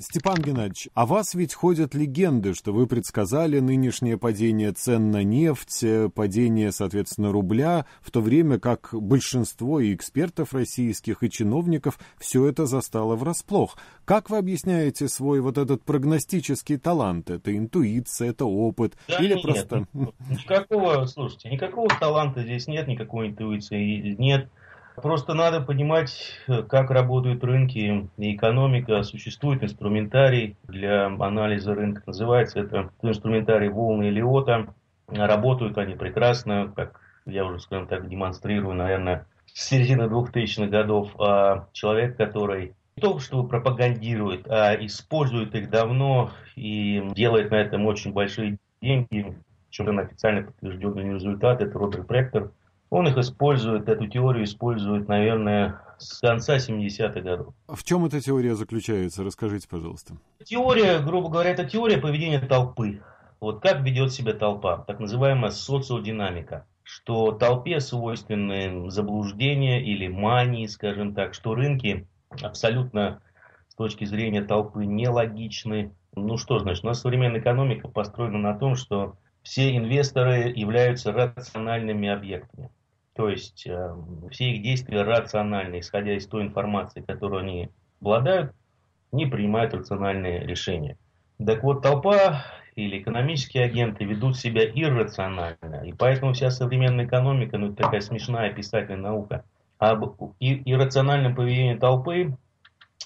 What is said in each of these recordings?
Степан Геннадьевич, о вас ведь ходят легенды, что вы предсказали нынешнее падение цен на нефть, э, падение, соответственно, рубля, в то время как большинство и экспертов российских, и чиновников все это застало врасплох. Как вы объясняете свой вот этот прогностический талант? Это интуиция, это опыт? Да или нет, просто... Никакого, слушайте, никакого таланта здесь нет, никакой интуиции нет. Просто надо понимать, как работают рынки и экономика. Существует инструментарий для анализа рынка. Называется это инструментарий волны Элиота. Работают они прекрасно, как я уже, скажем так, демонстрирую, наверное, с середины 2000-х годов. А человек, который не то что пропагандирует, а использует их давно и делает на этом очень большие деньги, причем официально подтвержденный результат, это Роберт Пректор. Он их использует, эту теорию использует, наверное, с конца 70-х годов. В чем эта теория заключается? Расскажите, пожалуйста. Теория, грубо говоря, это теория поведения толпы. Вот как ведет себя толпа, так называемая социодинамика. Что толпе свойственны заблуждения или мании, скажем так, что рынки абсолютно с точки зрения толпы нелогичны. Ну что значит, у нас современная экономика построена на том, что все инвесторы являются рациональными объектами. То есть э, все их действия рациональны, исходя из той информации, которую они обладают, не принимают рациональные решения. Так вот, толпа или экономические агенты ведут себя иррационально. И поэтому вся современная экономика, ну, это такая смешная писательная наука. Об иррациональном поведении толпы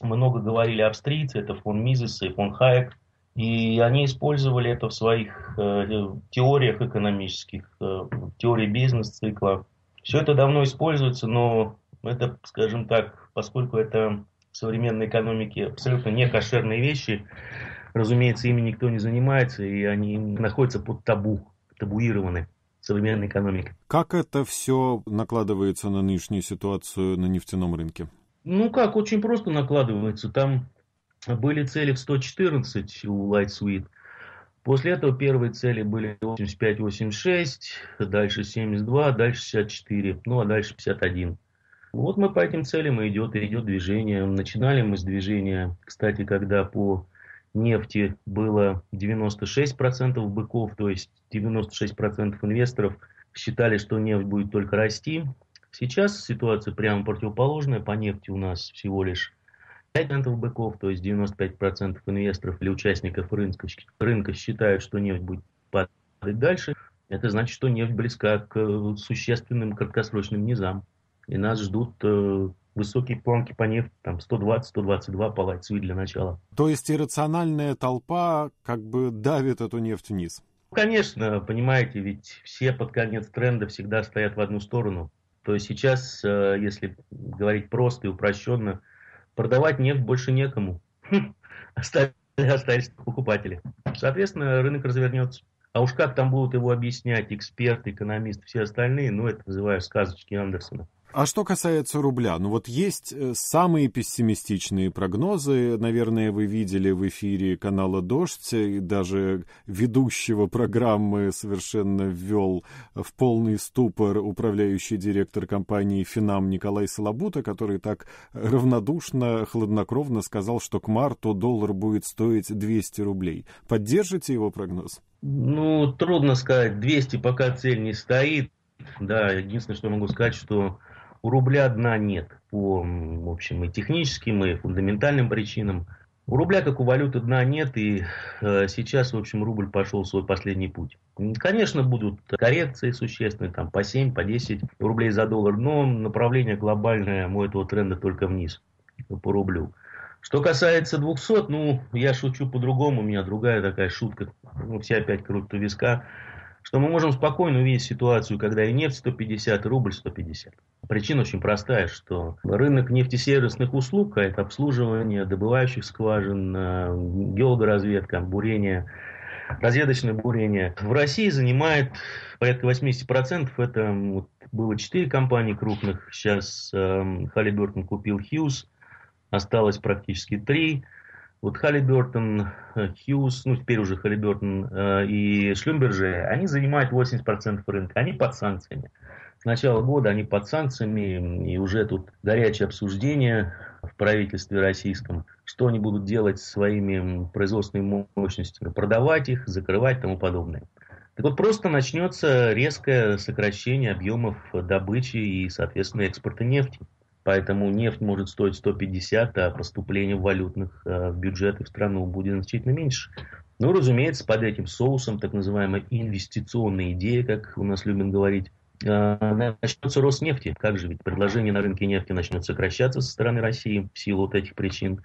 много говорили австрийцы, это фон Мизес и фон Хайек. И они использовали это в своих э, теориях экономических, э, теории бизнес-цикла. Все это давно используется, но это, скажем так, поскольку это в современной экономике абсолютно не кошерные вещи, разумеется, ими никто не занимается, и они находятся под табу, табуированы современной экономикой. Как это все накладывается на нынешнюю ситуацию на нефтяном рынке? Ну как, очень просто накладывается. Там были цели в 114 у Light Suite – После этого первые цели были 85-86, дальше 72, дальше 64, ну а дальше 51. Вот мы по этим целям идет, и идет движение. Начинали мы с движения, кстати, когда по нефти было 96% быков, то есть 96% инвесторов считали, что нефть будет только расти. Сейчас ситуация прямо противоположная. По нефти у нас всего лишь 5% быков, то есть 95% инвесторов или участников рынка, рынка считают, что нефть будет падать дальше. Это значит, что нефть близка к э, существенным краткосрочным низам. И нас ждут э, высокие планки по нефти, там 120-122 по лайцу для начала. То есть иррациональная толпа как бы давит эту нефть вниз? Конечно, понимаете, ведь все под конец тренда всегда стоят в одну сторону. То есть сейчас, э, если говорить просто и упрощенно, продавать нефть больше некому. Хм, остались покупатели. Соответственно, рынок развернется. А уж как там будут его объяснять эксперты, экономисты, все остальные, ну, это называю сказочки Андерсона. А что касается рубля, ну вот есть э, самые пессимистичные прогнозы. Наверное, вы видели в эфире канала «Дождь», и даже ведущего программы совершенно ввел в полный ступор управляющий директор компании «Финам» Николай Солобута, который так равнодушно, хладнокровно сказал, что к марту доллар будет стоить 200 рублей. Поддержите его прогноз? Ну, трудно сказать. 200 пока цель не стоит. Да, единственное, что могу сказать, что у рубля дна нет по, в общем, и техническим, и фундаментальным причинам. У рубля, как у валюты, дна нет, и э, сейчас, в общем, рубль пошел свой последний путь. Конечно, будут коррекции существенные, там по 7, по 10 рублей за доллар, но направление глобальное у этого тренда только вниз по рублю. Что касается 200, ну, я шучу по-другому, у меня другая такая шутка, ну, все опять крутят у виска что мы можем спокойно увидеть ситуацию, когда и нефть 150, и рубль 150. Причина очень простая, что рынок нефтесервисных услуг, а это обслуживание добывающих скважин, э, геологоразведка, бурение, разведочное бурение, в России занимает порядка 80%. Это вот, было 4 компании крупных, сейчас э, Халибертон купил Хьюз, осталось практически 3. Вот Халибертон, Хьюз, ну теперь уже Халибертон э, и Шлюмберже, они занимают 80% рынка, они под санкциями. С начала года они под санкциями, и уже тут горячее обсуждение в правительстве российском, что они будут делать со своими производственными мощностями, продавать их, закрывать и тому подобное. Так вот, просто начнется резкое сокращение объемов добычи и, соответственно, экспорта нефти. Поэтому нефть может стоить 150, а поступление валютных э, в бюджеты в страну будет значительно меньше. Ну, разумеется, под этим соусом так называемая инвестиционная идея, как у нас любят говорить, э, начнется рост нефти. Как же, ведь предложение на рынке нефти начнет сокращаться со стороны России в силу вот этих причин.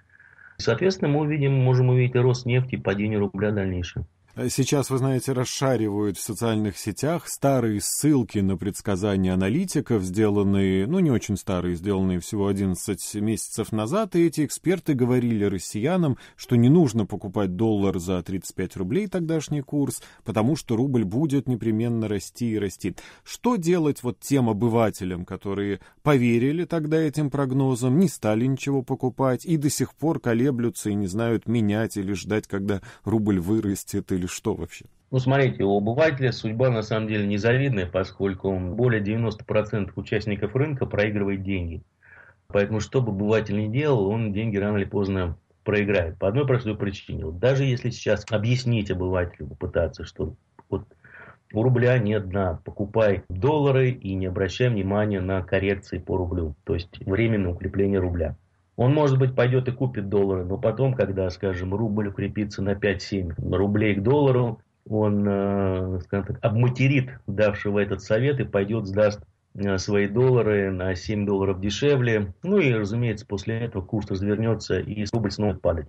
Соответственно, мы увидим, можем увидеть рост нефти и падение рубля дальнейшее. Э, сейчас, вы знаете, расшаривают в социальных сетях старые ссылки на предсказания аналитиков, сделанные, ну не очень старые, сделанные всего 11 месяцев назад, и эти эксперты говорили россиянам, что не нужно покупать доллар за 35 рублей, тогдашний курс, потому что рубль будет непременно расти и расти. Что делать вот тем обывателям, которые поверили тогда этим прогнозам, не стали ничего покупать и до сих пор колеблются и не знают менять или ждать, когда рубль вырастет или что вообще? Ну, смотрите, у обывателя судьба на самом деле незавидная, поскольку более 90% участников рынка проигрывает деньги. Поэтому, что бы обыватель ни делал, он деньги рано или поздно проиграет. По одной простой причине. Вот даже если сейчас объяснить обывателю, попытаться, что вот у рубля нет дна, покупай доллары и не обращай внимания на коррекции по рублю, то есть временное укрепление рубля. Он, может быть, пойдет и купит доллары, но потом, когда, скажем, рубль укрепится на 5-7 рублей к доллару, он, э, скажем так, обматерит давшего этот совет и пойдет сдаст э, свои доллары на 7 долларов дешевле. Ну и, разумеется, после этого курс развернется и рубль снова падать.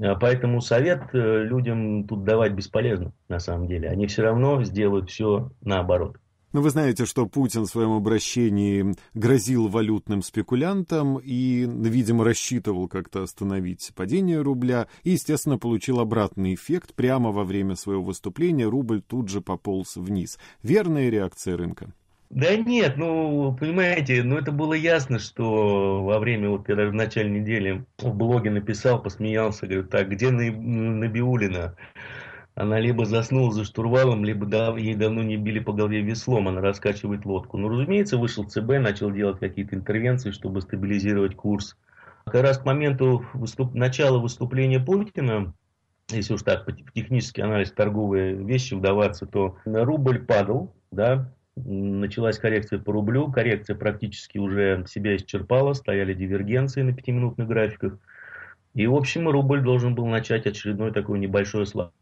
Э, поэтому совет людям тут давать бесполезно, на самом деле. Они все равно сделают все наоборот. Но вы знаете, что Путин в своем обращении грозил валютным спекулянтам и, видимо, рассчитывал как-то остановить падение рубля и, естественно, получил обратный эффект. Прямо во время своего выступления рубль тут же пополз вниз. Верная реакция рынка? Да нет, ну, понимаете, ну это было ясно, что во время, вот даже в начале недели в блоге написал, посмеялся, говорю, так, где Набиулина? Она либо заснула за штурвалом, либо да, ей давно не били по голове веслом, она раскачивает лодку. Ну, разумеется, вышел ЦБ, начал делать какие-то интервенции, чтобы стабилизировать курс. Как раз к моменту выступ... начала выступления Путина, если уж так в технический анализ торговые вещи вдаваться, то рубль падал, да, началась коррекция по рублю, коррекция практически уже себя исчерпала, стояли дивергенции на пятиминутных графиках. И, в общем, рубль должен был начать очередной такой небольшой слаб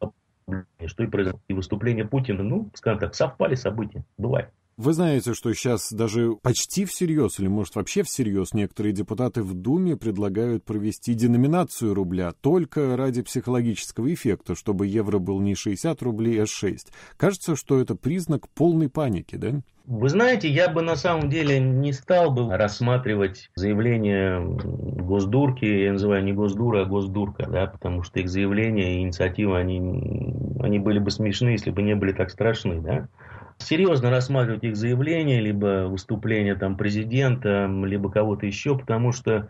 что и произошло. И выступление Путина, ну, скажем так, совпали события. Бывает. Вы знаете, что сейчас даже почти всерьез, или может вообще всерьез, некоторые депутаты в Думе предлагают провести деноминацию рубля только ради психологического эффекта, чтобы евро был не 60 рублей, а 6. Кажется, что это признак полной паники, да? Вы знаете, я бы на самом деле не стал бы рассматривать заявление Госдурки, я называю не Госдура, а Госдурка, да, потому что их заявления и инициативы, они, они были бы смешны, если бы не были так страшны, да серьезно рассматривать их заявления, либо выступления там президента, либо кого-то еще, потому что,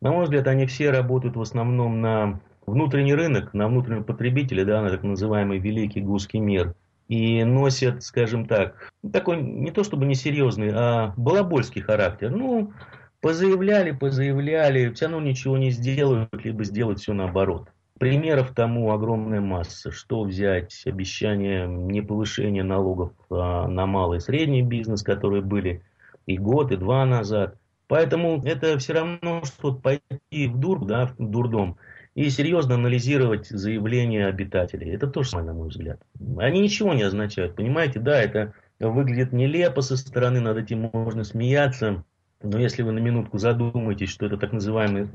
на мой взгляд, они все работают в основном на внутренний рынок, на внутреннего потребителя, да, на так называемый великий гусский мир. И носят, скажем так, такой не то чтобы несерьезный, а балабольский характер. Ну, позаявляли, позаявляли, все равно ничего не сделают, либо сделают все наоборот. Примеров тому огромная масса. Что взять? Обещание не повышения налогов а, на малый и средний бизнес, которые были и год, и два назад. Поэтому это все равно, что пойти в дур, да, в дурдом, и серьезно анализировать заявления обитателей. Это то же самое, на мой взгляд. Они ничего не означают, понимаете? Да, это выглядит нелепо со стороны, над этим можно смеяться. Но если вы на минутку задумаетесь, что это так называемые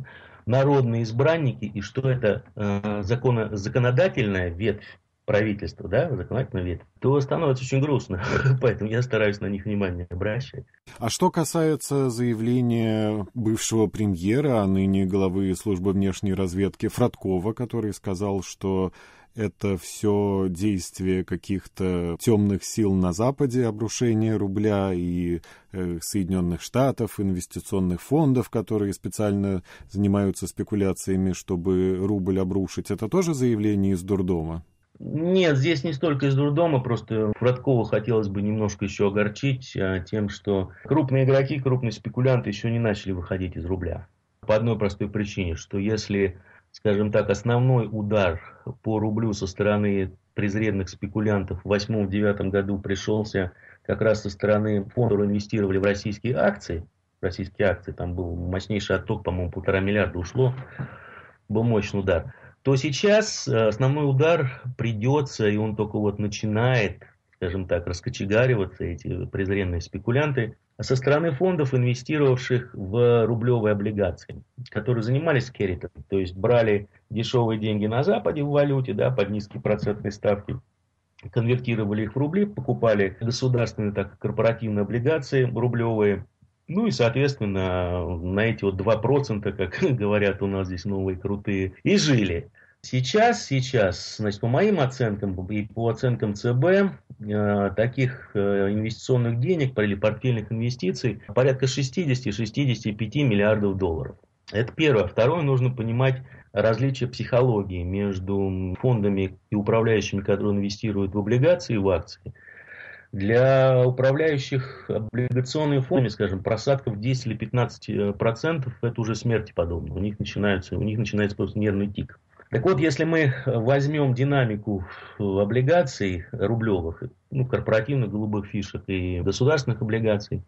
народные избранники и что это э, законо, законодательная ветвь правительства, да, законодательная ветвь, то становится очень грустно. Поэтому я стараюсь на них внимание обращать. А что касается заявления бывшего премьера, а ныне главы службы внешней разведки Фродкова, который сказал, что это все действие каких-то темных сил на Западе, обрушение рубля и э, Соединенных Штатов, инвестиционных фондов, которые специально занимаются спекуляциями, чтобы рубль обрушить. Это тоже заявление из дурдома? Нет, здесь не столько из дурдома, просто Фродкова хотелось бы немножко еще огорчить а, тем, что крупные игроки, крупные спекулянты еще не начали выходить из рубля. по одной простой причине, что если, скажем так, основной удар по рублю со стороны презренных спекулянтов в 2008-2009 году пришелся как раз со стороны фондов, которые инвестировали в российские акции, российские акции, там был мощнейший отток, по-моему, полтора миллиарда ушло, был мощный удар, то сейчас э, основной удар придется, и он только вот начинает, скажем так, раскочегариваться, эти презренные спекулянты, со стороны фондов, инвестировавших в рублевые облигации, которые занимались керритом, то есть брали дешевые деньги на Западе в валюте, да, под низкие процентные ставки, конвертировали их в рубли, покупали государственные, так корпоративные облигации рублевые, ну и, соответственно, на эти вот 2%, как говорят у нас здесь новые крутые, и жили. Сейчас, сейчас, значит, по моим оценкам и по оценкам ЦБ, э, таких э, инвестиционных денег или портфельных инвестиций порядка 60-65 миллиардов долларов. Это первое. Второе, нужно понимать различие психологии между фондами и управляющими, которые инвестируют в облигации и в акции. Для управляющих облигационными фондами, скажем, просадка в 10 или 15 э, процентов, это уже смерти подобно. У них начинается, у них начинается просто нервный тик. Так вот, если мы возьмем динамику облигаций рублевых, ну, корпоративных голубых фишек и государственных облигаций,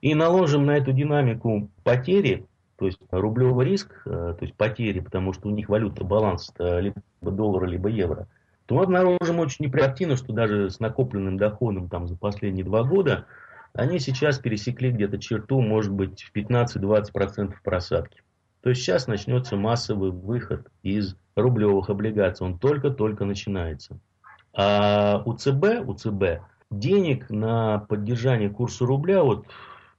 и наложим на эту динамику потери, то есть рублевый риск, э, то есть потери, потому что у них валюта баланс либо доллара, либо евро, то мы обнаружим очень неприятно, что даже с накопленным доходом там, за последние два года они сейчас пересекли где-то черту, может быть, в 15-20% просадки. То есть сейчас начнется массовый выход из рублевых облигаций. Он только-только начинается. А у ЦБ, у ЦБ денег на поддержание курса рубля, вот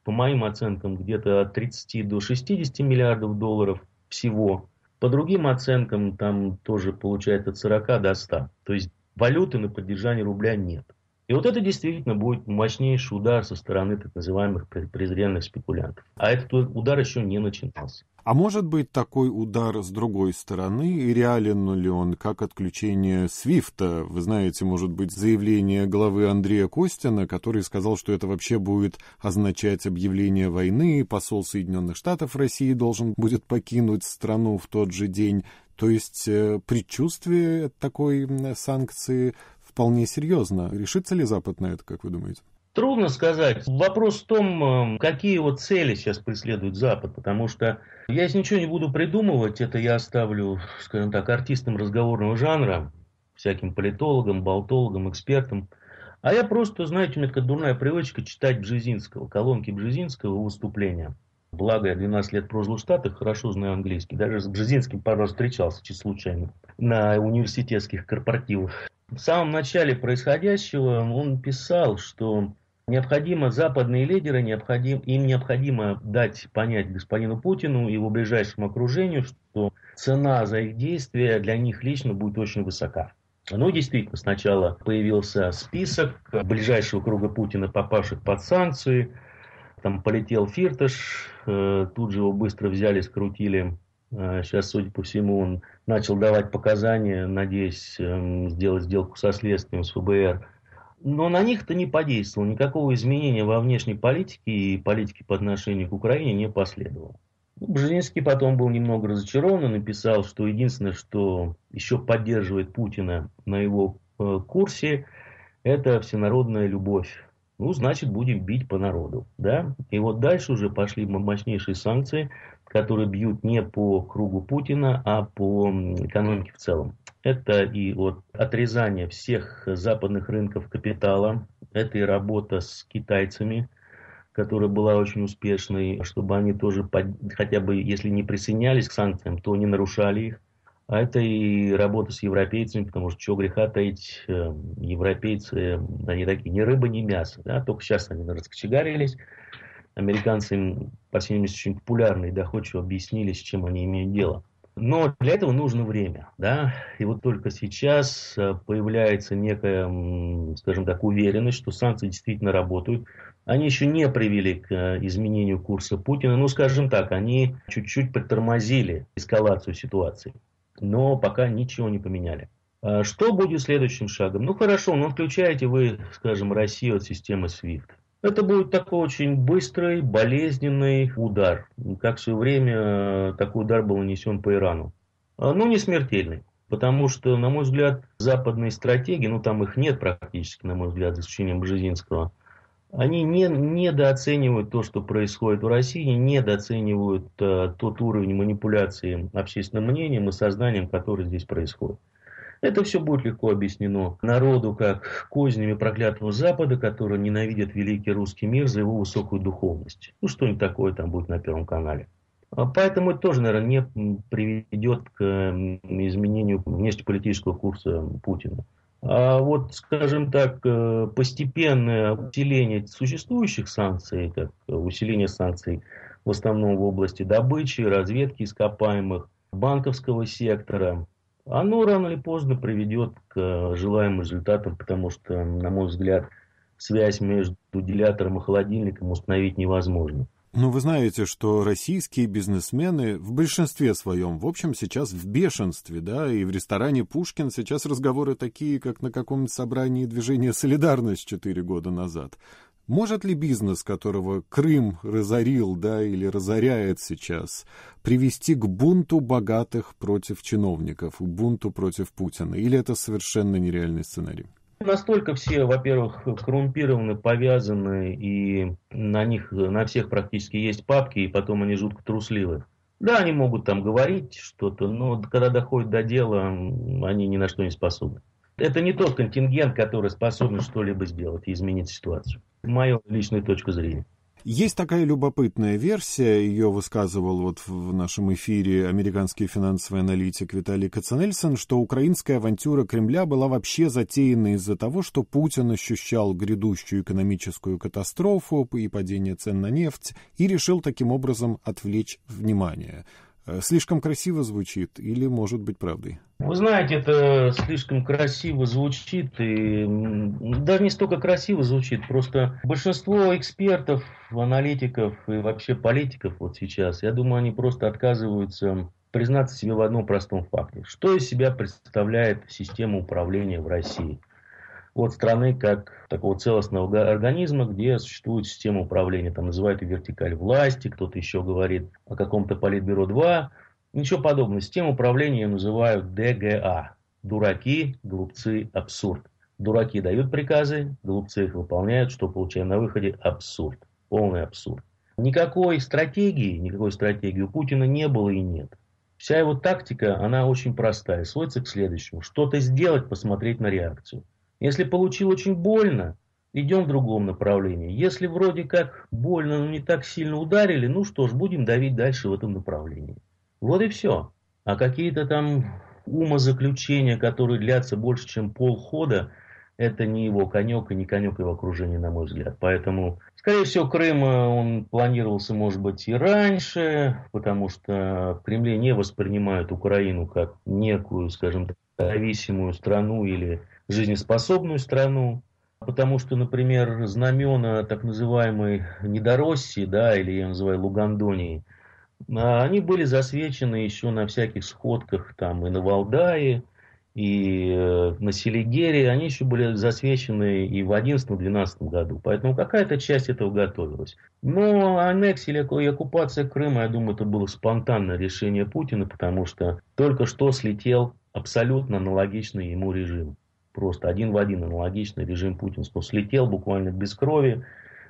по моим оценкам, где-то от 30 до 60 миллиардов долларов всего. По другим оценкам там тоже получается от 40 до 100. То есть валюты на поддержание рубля нет. И вот это действительно будет мощнейший удар со стороны так называемых презренных спекулянтов. А этот удар еще не начинался. А может быть такой удар с другой стороны, и реален ли он как отключение Свифта? Вы знаете, может быть, заявление главы Андрея Костина, который сказал, что это вообще будет означать объявление войны, посол Соединенных Штатов России должен будет покинуть страну в тот же день. То есть э, предчувствие такой санкции вполне серьезно. Решится ли Запад на это, как вы думаете? Трудно сказать. Вопрос в том, эм, какие вот цели сейчас преследует Запад, потому что я если ничего не буду придумывать, это я оставлю, скажем так, артистам разговорного жанра, всяким политологам, болтологам, экспертам. А я просто, знаете, у меня такая дурная привычка читать Бжезинского, колонки Бжезинского выступления. Благо, я 12 лет прожил в Штатах, хорошо знаю английский. Даже с Бжезинским пару раз встречался, чуть случайно, на университетских корпоративах. В самом начале происходящего он писал, что необходимо, западные лидеры, необходим, им необходимо дать понять господину Путину и его ближайшему окружению, что цена за их действия для них лично будет очень высока. Ну, действительно, сначала появился список ближайшего круга Путина, попавших под санкции. Там полетел Фирташ, э, тут же его быстро взяли, скрутили а сейчас, судя по всему, он начал давать показания, надеясь эм, сделать сделку со следствием, с ФБР. Но на них это не подействовало. Никакого изменения во внешней политике и политике по отношению к Украине не последовало. Бжезинский потом был немного разочарован и написал, что единственное, что еще поддерживает Путина на его э, курсе, это всенародная любовь. Ну, значит, будем бить по народу. Да? И вот дальше уже пошли мощнейшие санкции – которые бьют не по кругу Путина, а по экономике в целом. Это и вот отрезание всех западных рынков капитала, это и работа с китайцами, которая была очень успешной, чтобы они тоже под, хотя бы, если не присоединялись к санкциям, то не нарушали их. А это и работа с европейцами, потому что чего греха таить, э, европейцы, они такие ни рыба, ни мясо. Да? Только сейчас они раскочегарились американцы им, по всей видимости, очень популярны и доходчиво объяснили, с чем они имеют дело. Но для этого нужно время, да, и вот только сейчас э, появляется некая, скажем так, уверенность, что санкции действительно работают. Они еще не привели к э, изменению курса Путина, ну, скажем так, они чуть-чуть притормозили эскалацию ситуации, но пока ничего не поменяли. А что будет следующим шагом? Ну, хорошо, ну, включаете вы, скажем, Россию от системы SWIFT. Это будет такой очень быстрый, болезненный удар. Как в свое время э, такой удар был нанесен по Ирану. А, ну, не смертельный. Потому что, на мой взгляд, западные стратегии, ну там их нет практически, на мой взгляд, за исключением Бжезинского, они не, недооценивают то, что происходит в России, недооценивают э, тот уровень манипуляции общественным мнением и сознанием, который здесь происходит. Это все будет легко объяснено народу как кознями проклятого Запада, который ненавидит великий русский мир за его высокую духовность. Ну, что-нибудь такое там будет на Первом канале. А поэтому это тоже, наверное, не приведет к изменению внешнеполитического курса Путина. А вот, скажем так, э, постепенное усиление существующих санкций, как усиление санкций в основном в области добычи, разведки ископаемых, банковского сектора, оно рано или поздно приведет к желаемым результатам, потому что, на мой взгляд, связь между вентилятором и холодильником установить невозможно. Ну, вы знаете, что российские бизнесмены в большинстве своем, в общем, сейчас в бешенстве, да, и в ресторане «Пушкин» сейчас разговоры такие, как на каком-нибудь собрании движения «Солидарность» четыре года назад. Может ли бизнес, которого Крым разорил, да, или разоряет сейчас, привести к бунту богатых против чиновников, к бунту против Путина? Или это совершенно нереальный сценарий? Настолько все, во-первых, коррумпированы, повязаны, и на них, на всех практически есть папки, и потом они жутко трусливы. Да, они могут там говорить что-то, но когда доходит до дела, они ни на что не способны. Это не тот контингент, который способен что-либо сделать и изменить ситуацию. Моя личная точка зрения. Есть такая любопытная версия, ее высказывал вот в нашем эфире американский финансовый аналитик Виталий Кацанельсон, что украинская авантюра Кремля была вообще затеяна из-за того, что Путин ощущал грядущую экономическую катастрофу и падение цен на нефть и решил таким образом отвлечь внимание. Э, слишком красиво звучит или может быть правдой? Вы знаете, это слишком красиво звучит, и даже не столько красиво звучит, просто большинство экспертов, аналитиков и вообще политиков вот сейчас, я думаю, они просто отказываются признаться себе в одном простом факте. Что из себя представляет система управления в России – от страны как такого целостного организма, где существует система управления. Там называют и вертикаль власти, кто-то еще говорит о каком-то политбюро 2. Ничего подобного. Систему управления называют ДГА. Дураки, глупцы, абсурд. Дураки дают приказы, глупцы их выполняют, что получаем на выходе? Абсурд. Полный абсурд. Никакой стратегии, никакой стратегии у Путина не было и нет. Вся его тактика, она очень простая, сводится к следующему. Что-то сделать, посмотреть на реакцию. Если получил очень больно, идем в другом направлении. Если вроде как больно, но не так сильно ударили, ну что ж, будем давить дальше в этом направлении. Вот и все. А какие-то там умозаключения, которые длятся больше, чем полхода, это не его конек и не конек его окружения, на мой взгляд. Поэтому, скорее всего, Крым э, он планировался, может быть, и раньше, потому что в Кремле не воспринимают Украину как некую, скажем так, зависимую страну или жизнеспособную страну, потому что, например, знамена так называемой Недороссии, да, или я называю Лугандонии, а, они были засвечены еще на всяких сходках там и на Валдае, и э, на Селигере, они еще были засвечены и в 2011-2012 году. Поэтому какая-то часть этого готовилась. Но аннексия или оккупация Крыма, я думаю, это было спонтанное решение Путина, потому что только что слетел абсолютно аналогичный ему режим. Просто один в один аналогичный режим путинского. Слетел буквально без крови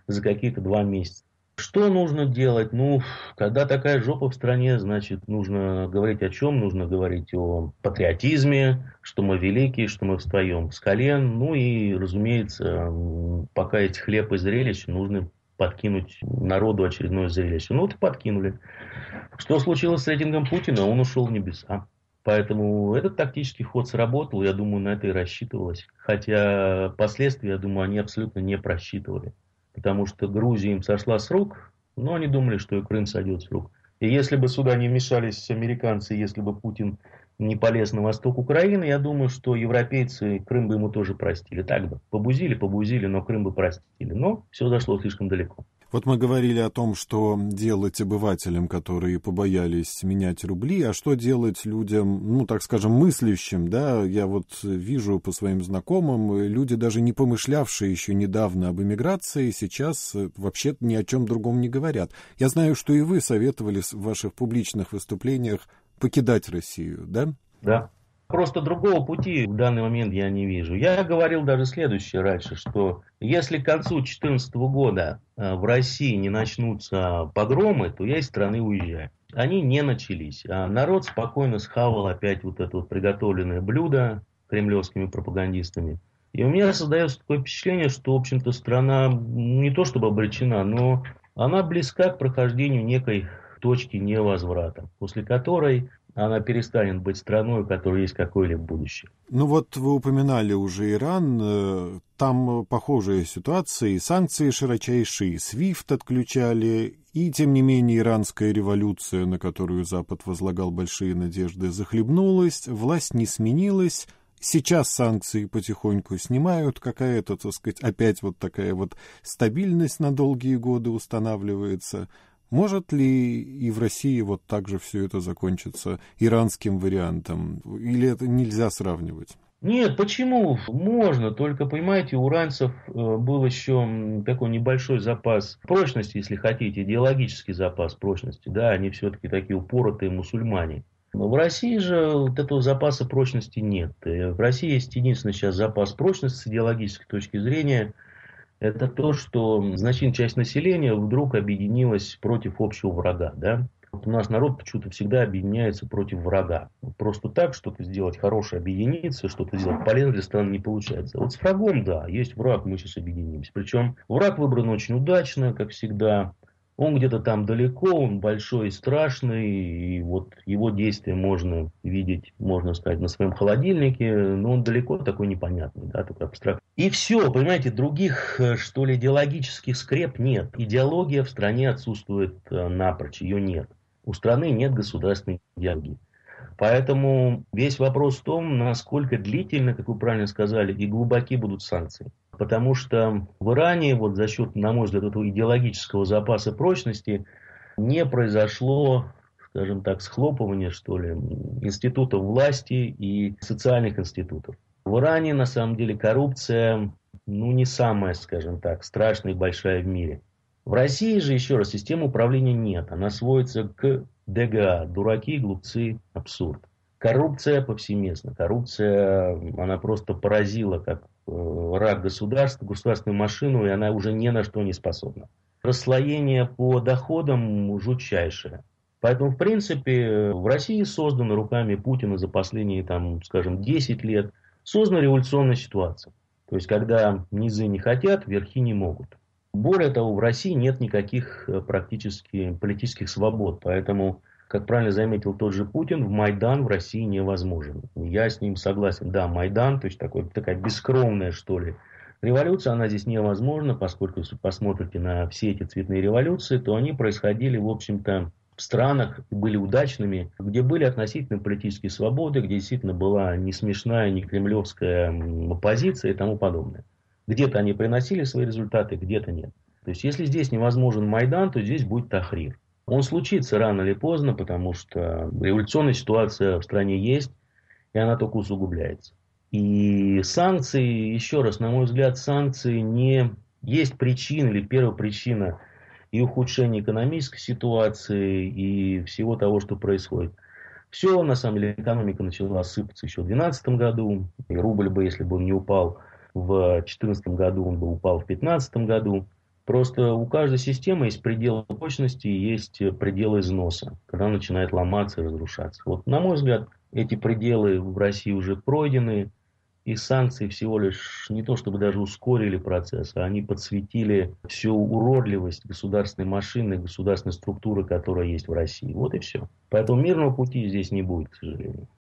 за какие-то два месяца. Что нужно делать? Ну, когда такая жопа в стране, значит, нужно говорить о чем? Нужно говорить о патриотизме, что мы великие, что мы встаем с колен. Ну и, разумеется, пока есть хлеб и зрелище, нужно подкинуть народу очередное зрелище. Ну вот и подкинули. Что случилось с рейтингом Путина? Он ушел в небеса. Поэтому этот тактический ход сработал, я думаю, на это и рассчитывалось. Хотя последствия, я думаю, они абсолютно не просчитывали. Потому что Грузия им сошла с рук, но они думали, что и Крым сойдет с рук. И если бы сюда не вмешались американцы, если бы Путин не полез на восток Украины, я думаю, что европейцы Крым бы ему тоже простили. Так бы, побузили, побузили, но Крым бы простили. Но все зашло слишком далеко. Вот мы говорили о том, что делать обывателям, которые побоялись менять рубли, а что делать людям, ну, так скажем, мыслящим, да, я вот вижу по своим знакомым, люди, даже не помышлявшие еще недавно об эмиграции, сейчас вообще ни о чем другом не говорят. Я знаю, что и вы советовали в ваших публичных выступлениях покидать Россию, да? Да. Просто другого пути в данный момент я не вижу. Я говорил даже следующее раньше, что если к концу 2014 года э, в России не начнутся погромы, то я из страны уезжаю. Они не начались. А народ спокойно схавал опять вот это вот приготовленное блюдо кремлевскими пропагандистами. И у меня создается такое впечатление, что, в общем-то, страна не то чтобы обречена, но она близка к прохождению некой точки невозврата, после которой она перестанет быть страной, у которой есть какое-либо будущее. Ну вот вы упоминали уже Иран, э, там похожая ситуация, и санкции широчайшие, СВИФТ отключали, и тем не менее иранская революция, на которую Запад возлагал большие надежды, захлебнулась, власть не сменилась, Сейчас санкции потихоньку снимают, какая-то, так сказать, опять вот такая вот стабильность на долгие годы устанавливается. Может ли и в России вот так же все это закончится иранским вариантом? Или это нельзя сравнивать? Нет, почему? Можно, только, понимаете, у ранцев э, был еще такой небольшой запас прочности, если хотите, идеологический запас прочности, да, они все-таки такие упоротые мусульмане. Но в России же вот этого запаса прочности нет. Э, в России есть единственный сейчас запас прочности с идеологической точки зрения – это то, что значительная часть населения вдруг объединилась против общего врага. Да? Вот у нас народ почему-то всегда объединяется против врага. Просто так что-то сделать хорошее, объединиться, что-то сделать полезное для страны не получается. Вот с врагом, да, есть враг, мы сейчас объединимся. Причем враг выбран очень удачно, как всегда. Он где-то там далеко, он большой и страшный, и вот его действия можно видеть, можно сказать, на своем холодильнике, но он далеко такой непонятный, да, такой абстракт. И все, понимаете, других, э, что ли, идеологических скреп нет. Идеология в стране отсутствует э, напрочь, ее нет. У страны нет государственной идеологии. Поэтому весь вопрос в том, насколько длительно, как вы правильно сказали, и глубоки будут санкции. Потому что в Иране вот за счет, на мой взгляд, этого идеологического запаса прочности не произошло, скажем так, схлопывания, что ли, институтов власти и социальных институтов. В Иране, на самом деле, коррупция, ну, не самая, скажем так, страшная и большая в мире. В России же, еще раз, системы управления нет. Она сводится к ДГА. Дураки, глупцы, абсурд. Коррупция повсеместна. Коррупция, она просто поразила, как рак государства, государственную машину, и она уже ни на что не способна. Расслоение по доходам жутчайшее. Поэтому, в принципе, в России создана руками Путина за последние, там, скажем, 10 лет, создана революционная ситуация. То есть, когда низы не хотят, верхи не могут. Более того, в России нет никаких э, практически политических свобод. Поэтому как правильно заметил тот же Путин, в Майдан в России невозможен. Я с ним согласен. Да, Майдан, то есть такой, такая бескровная, что ли, революция, она здесь невозможна, поскольку если посмотрите на все эти цветные революции, то они происходили, в общем-то, в странах были удачными, где были относительно политические свободы, где действительно была не смешная, не кремлевская оппозиция и тому подобное. Где-то они приносили свои результаты, где-то нет. То есть, если здесь невозможен Майдан, то здесь будет Тахрир. Он случится рано или поздно, потому что революционная ситуация в стране есть, и она только усугубляется. И санкции, еще раз, на мой взгляд, санкции не есть причина или первая причина и ухудшения экономической ситуации, и всего того, что происходит. Все, на самом деле, экономика начала сыпаться еще в 2012 году, и рубль бы, если бы он не упал в 2014 году, он бы упал в 2015 году. Просто у каждой системы есть предел прочности есть предел износа, когда начинает ломаться и разрушаться. Вот, на мой взгляд, эти пределы в России уже пройдены, и санкции всего лишь не то чтобы даже ускорили процесс, а они подсветили всю уродливость государственной машины, государственной структуры, которая есть в России. Вот и все. Поэтому мирного пути здесь не будет, к сожалению.